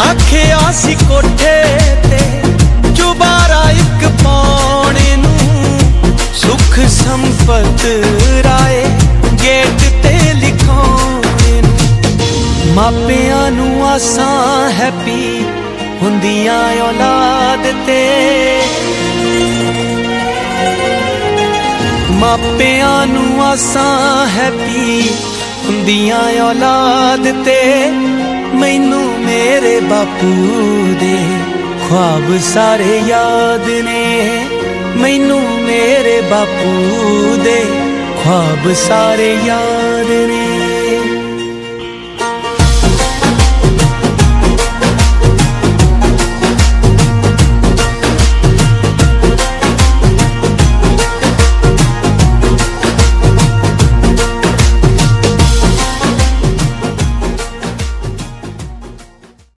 ਆਖਿਆ ਸੀ ਕੋਠੇ ਤੇ, ਚੁਬਾਰਾ ਇੱਕ ਪਾਉਣੇ ਨੂੰ। ਸੁਖ ਸੰਪਤ ਰਾਏ, ਗੇਟ ਤੇ ਲਿਖਾਉਣੇ ਨੂੰ। ਮਾਪਿਆਂ ਨੂੰ ਆਸਾਂ ਹੈਪੀ ਹੁੰਦੀਆਂ ਔਲਾਦ ਤੇ। ਮਾਪਿਆਂ ਨੂੰ ਆਸਾਂ ਹੈਪੀ ਹੁੰਦੀਆਂ ਔਲਾਦ ਤੇ। ਮੈਨੂੰ ਮੇਰੇ ਬਾਪੂ ਦੇ ਖੁਆਬ ਸਾਰੇ ਯਾਦ ਨੇ। ਮੈਨੂੰ ਮੇਰੇ ਬਾਪੂ ਦੇ ਖੁਆਬ ਸਾਰੇ ਯਾਦ ਨੇ।